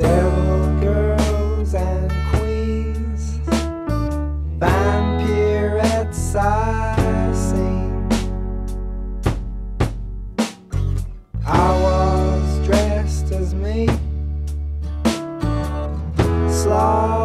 There were girls and queens, vampirettes I sing. I was dressed as me, slow.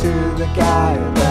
to the guy